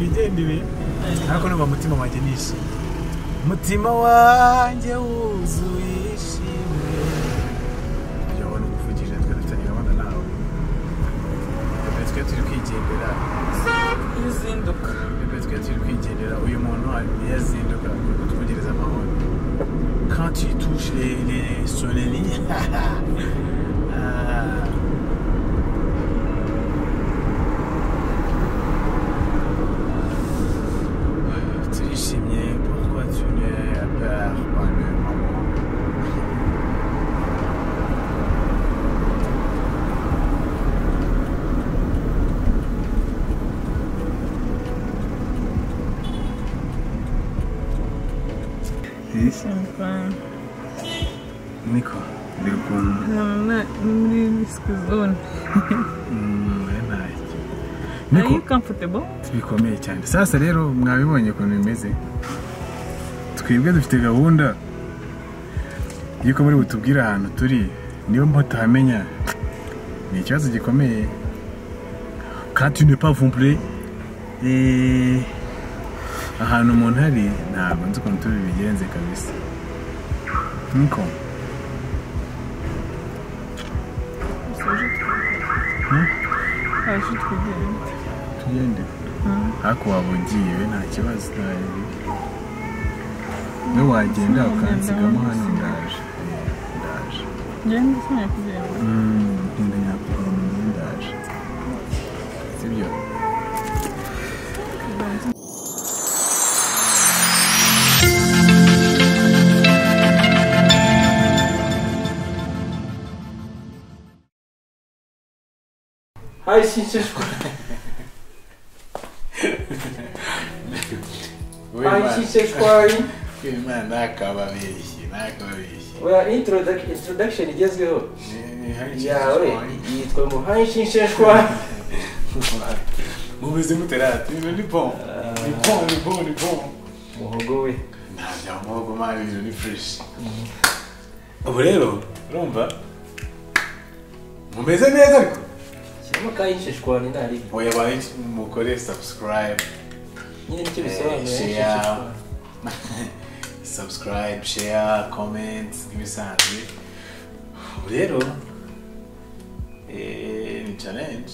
twigendere ariko numva umutima wanjye nishimye umutima wanjye wuzuye ishimwe. Kugira ngo nuguvugije twe dufitanye gahunda nawe. Bebe twe turi kwigendera. Izinduka bebe twe turi kwigendera uyu muntu iyo azinduka kutwongereza amahoro. Quand tu touches les, les sonneries niko are you comfortable? Bikomeye cyane sasa rero mwabibonye ukuntu bimeze. Twebwe dufite gahunda y'uko muri butubwire ahantu turi. Niba mutahamenya ni ikibazo gikomeye. Quand tu n'es pas vompre ahantu umuntu ari ntabwo nzi ukuntu turi bigenze kabisa. Niko? Haje tugenda tugende ariko waba ugiye we nta kibazo ntabi we wagenda ukansigamo hano ndaje. ndaje. Ngenda ukeneye kugenda Hai sinsheshwa Hai sinsheshwa imana ntakababeshye ntakababeshye Oya introduction introduction igezweho yawe yitwa mu Hai sinsheshwa mumeze muterate ibintu ni bon ni bon ni bon ni bon Muhogo we nta bya muhogo mani ibintu ni fresh. Ubu rero urumva mumeze neza ariko ka insheshwa ni ntari oya baye mukore subscribe nyine ni cyo bisobanuye share. subscribe share comment nk'ibisanzwe ubu rero ni challenge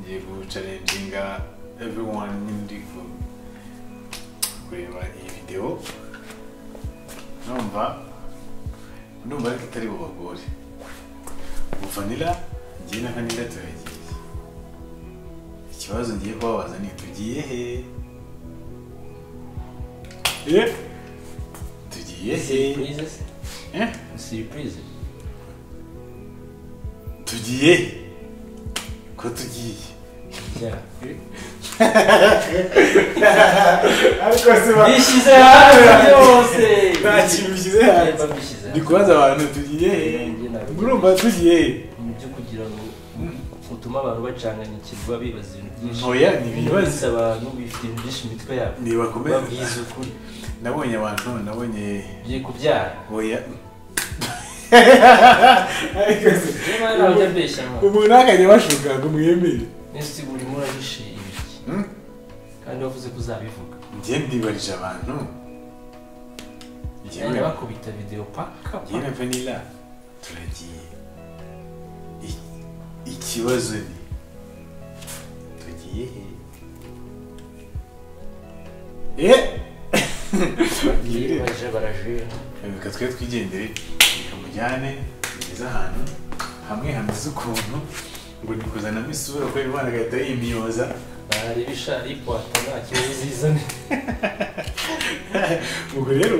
ngiye gucalenjinga everyone ndi ku- kureba iyi video numva numva ariko itari bubagore ubu vanilla ngiye na kanila turagiye ikibazo ngiye kubabaza ni tugiye he? Eh? tugiye he? Se Eh? Tugiye ko tugiye? Ariko se Bishyize hanze byose. Nta kintu bishyize hanze ndi kubaza abantu tugiye he? Urumva tugiye he? Mu byo kugira ngo utume abantu bacanganyikirwa bibaza ibintu byinshi. Ntoya ni ibibazo bibaza abantu bifite ibintu byinshi mu mitwe yabo. Ntibakomeze babwiza ukuri. Nabonye abantu nabonye ugiye kubyara. Oya mwana umuntu akajya bashuka ngo mwemere. Nese urimo urahishe ibiki Hmm? kandi wavuze ko uzabivuga. Njye ndibarije abantu. Njyewe bakubita videwo paka na vanilla. Turagiye. Ikibazo ni. Tugiye he? Eh? Baje baraje reka twe twigendere. Reka mujyane tugeze ahantu. Hamwe hameze ukuntu. Ngo ndi kuzanamo isura kubera imana agahita yimyoza. Bareba isharipo ata nta kibazo zizane ubwo rero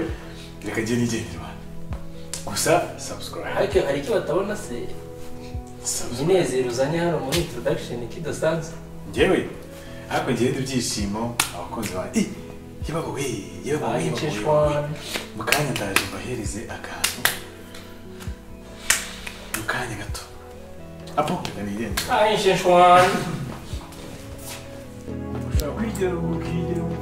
reka njye nigendera gusa subscribe. Hari icyo batabona se? Umunezero uzanye hano muri introduction kidasanzwe njyewe ariko ngende ibyishimo abakunzi banjye Eh, yebago we yebago we yebago we, yebago we ahicishwa mu kanya ndaje mbahereze akantu mu kanya gato. Apo reka nigendere ahicishwa ushobora kwigera ukigera mu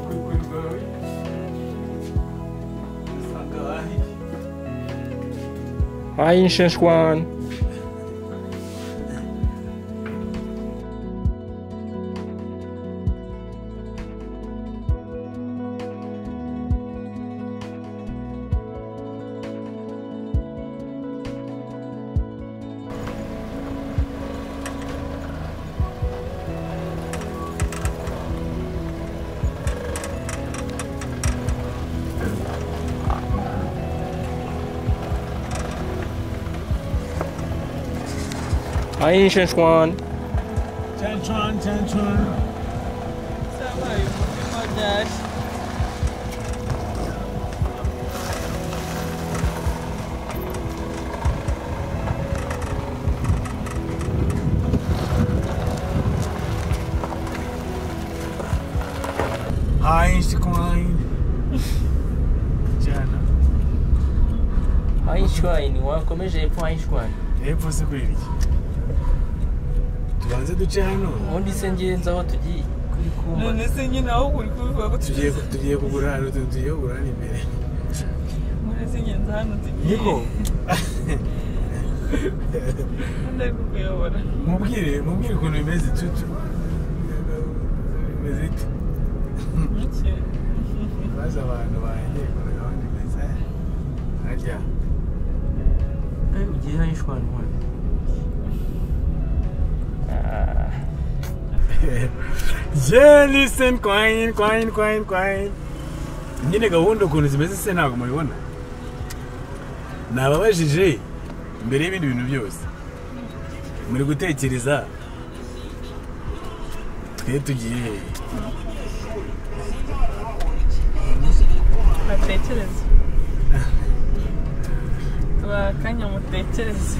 My ancient one. Tenchuan, Tenchuan. What's up, bro? You fucking mustache. Heinz Quine. Jana. Heinz Quine, o. Tubanze duce hano. Ubundi se ngenzi aho tugiye kuri kumba. none se nyine aho uri kubivuga ko Tugiye tugiye kugura hano tugiye kugura hano imbere. muri se ngenzi hano tugiye Niko. undi ari kukuyobora Mubwire, mubwire ukuntu bimeze tutu. Bimeze ite? Baza abantu banjye ukuntu gahunda imeze. Harya. Eh, ugiye Hi, Shuain Je listen coin coin coin coin. Nyine gahunda ukuntu zimeze se ntabwo mubibona. Nababajije mbere y'ibindi bintu byose. Muri gutekereza twe tugiye hehe? batekereze tubaha akanya mutekereze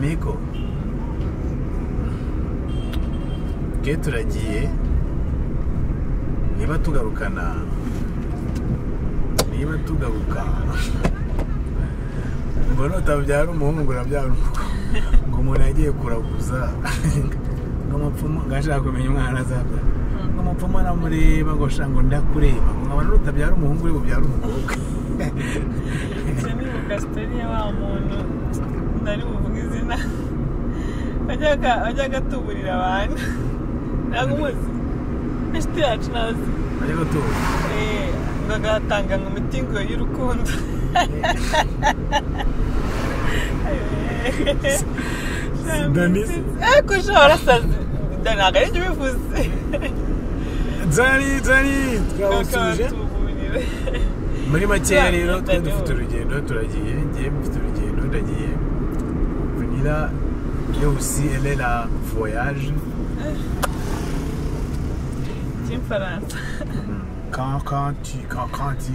Miko. Twe turagiye niba tugarukana niba tugaruka. Mbona utabyara umuhungu urabyara ngo umuntu yagiye kuraguza ngo ashaka kumenya umwana azabyara ngo umupfumu aramureba ngo sha ngo ndakureba. Ngo nkabona nutabyara umuhungu uri bubyara umukobwa. Icyo ni bukasitori ya wa muntu ntari buvuge izina. Wajyaga atuburira abantu. Ntabwo umuzi inshuti yacu nazi bajya gutura Eh, ngo agatanga ngo imitingo y'urukundo Danise. ariko ushobora warasaze ntabwo ari byo bivuze zari zari twabusuje kakatuburire muri makeya rero yeah, dufite urugendo turagiye ngiye mfite urugendo ndagiye vanilla yo est la voyage. Cy'imfaransa quand quand tu quand quand tu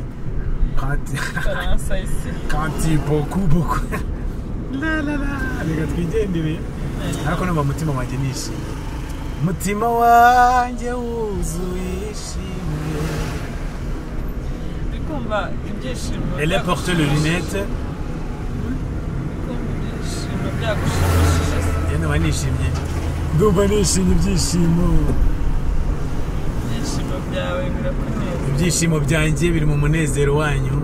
quand tu faransa isi quand tu beaucoup beaucoup. La la la. Reka twigendere ariko numva umutima wanjye nishimye umutima wanjye wuzuye ishimwe. Elle porte le lunette nishimye. Ndumva nishimye ibyishimo byawe birakuneza ibyishimo byanjye biri mu munezero wanyu.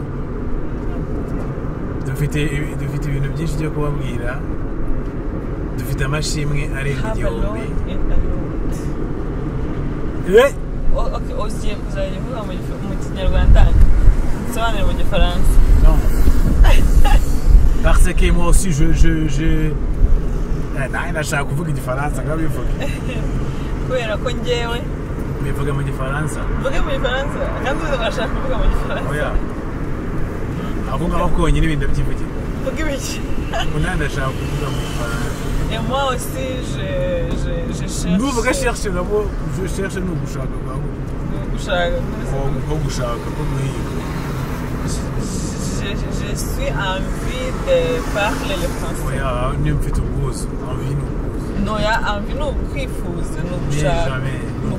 Dufite dufite ibintu byinshi byo kubabwira. Dufite amashimwe arenga igihumbi. ugiye kuzajya uvuga mu kinyarwanda. Nsobanure mu gifaransa. Parce que moi aussi je je je Eh, nanjye ndashaka kuvuga igifaransa ngo bivuge kubera ko ngewe kandi urashaka kuvuga oya ahubwo konyine by'ivugira ibiki ashaka kuvuga Et moi aussi, je, je, cherche. Nous, je cherche d'abord, je cherche nous, Bouchaka. Bouchaka. Je, je suis envie de parler le français. Oui, on est un envie nous. Non, il y a envie nous, qu'il faut, nous,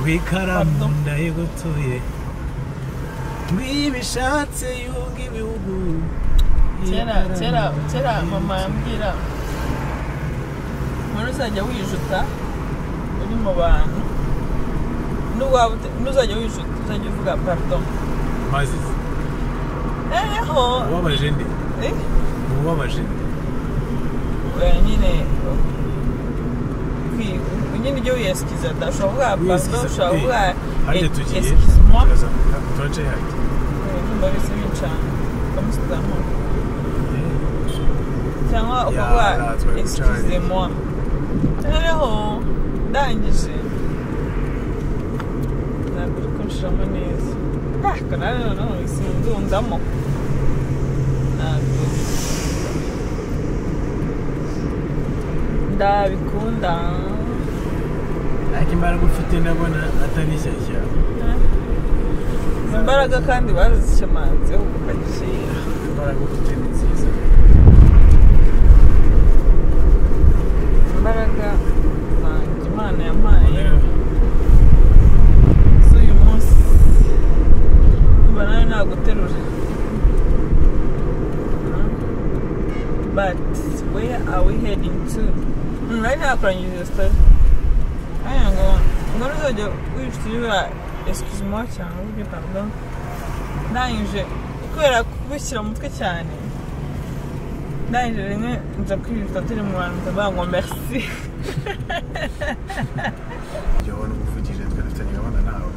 rwikaramu ndayigotoye rwibishatse yunga ibihugu kera kera kera mama yambwira umuntu uzajya wijuta uri mu bantu. N'uzajya wijuta uzajya uvuga pardon. Maze eho. Ubabaje nde? Eh, ubabaje oya nyine nyine ushobora kuvuga pardon Wiyesikiza, ushobora harya tugiye turaza turaca hati ndumva bisa bincana ukamusigamu cyangwa Ya, ukavuga natwe excusez-moi noneho ndangije ntabwo uri kunshiramo neza ariko nawe noneho sindundamo ntabwo ndabikunda ariko imbaraga ufite ndabona atari shyashya imbaraga kandi bazishimanzeho kuva kera imbaraga ufite ni nziza. Imbaraga zanjye imana yampaye. Z'uyu munsi mba nawe naguterura. But where are we heading to? Nari nakurangije iyo story. Aya ngo ngo ntuzajya wicuza excuse moi cyangwa uvuge pardon ndangije kubera kubishyira mu mutwe cyane ndangije rimwe nza kwiruka turi mu bantu ndavuga ngo merci. Ibyo ubona umuvugije twe dufitanye gahunda nawe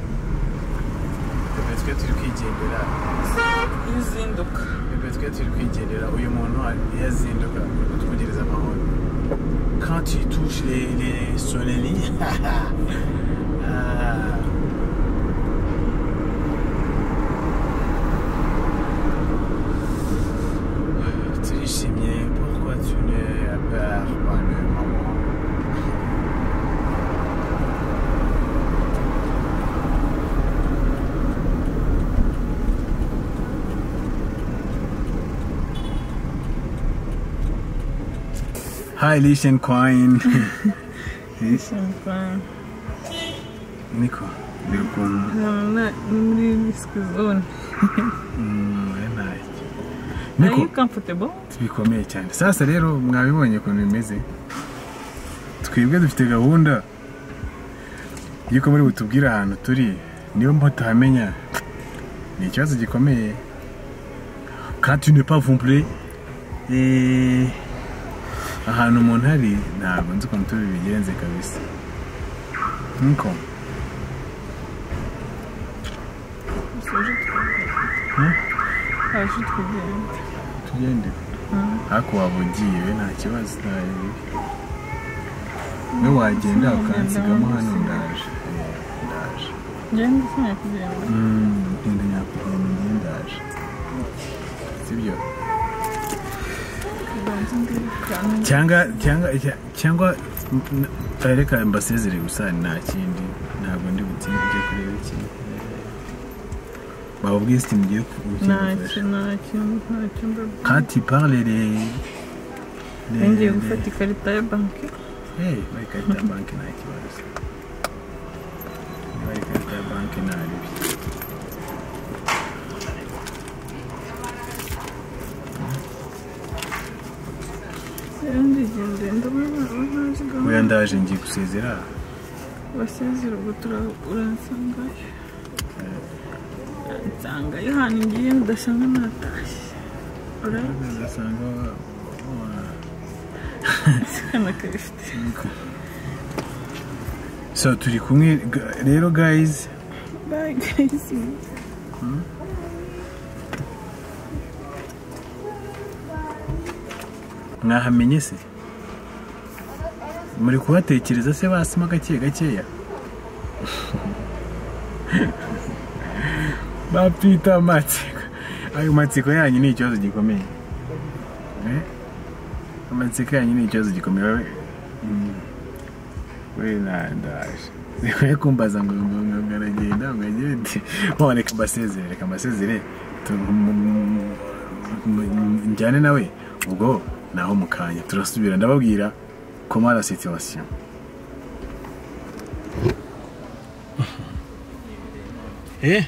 bebe twe turi kwigendera iyo uzinduka bebe twe turi kwigendera uyu muntu iyo azinduka kutwugiriza amahoro quand tu touches les, les sonneries ah. turishimye pourquoi tu ne perds pas le moment Hi, Lishan Coin. Niko, ndi ukuntu muri risiki zone ntacyo. are you Niko, comfortable bikomeye cyane. Sasa rero mwabibonye ukuntu bimeze. Twebwe dufite gahunda y'uko muri butubwire ahantu turi. Niba mutahamenya ni ikibazo gikomeye. Quand tu n'es pas eh, ahantu umuntu ari ntabwo nzi ukuntu turi bigenze kabisa. Tugenda tugende. Ariko waba ugiye we nta kibazo ntayo we wagenda ukansigamo hano ndaje. Eh, ndaje. Ngenda usinya kugenda Mm, genda nyakugenda ngiye ndaje. Sibyo cyangwa cyangwa cya- cyangwa reka mbasezere gusa nta kindi ntabwo ndi butinde ujye kureba ikintu bababwiye siti mugiye parles les les- ngiye gufata ikarita ya banki Hey, bari ikarita ya banki nta kibazo. Niba ari ikarita ya banki nta ribi gahunda ndaje ngiye gusezera. Wasezera ubwo tura- uransangayo uransangayo ahantu ngiye udasanga natashye. Kabifite so turi kumwe rero guys. Bye guys. Mwahamenye se muri kuhatekereza se basima gake gakeya bapita amatsiko ayo matsiko yanyu ni ikibazo gikomeye Eh? amatsiko yanyu ni ikibazo gikomeye Mm. we nandaje zikwiye kumbaza ngo aragenda ngo ati "Oh, reka mbasezere reka mbasezere njyane nawe ubwo naho mu kanya. Turasubira. Ndababwira koma la situation eh?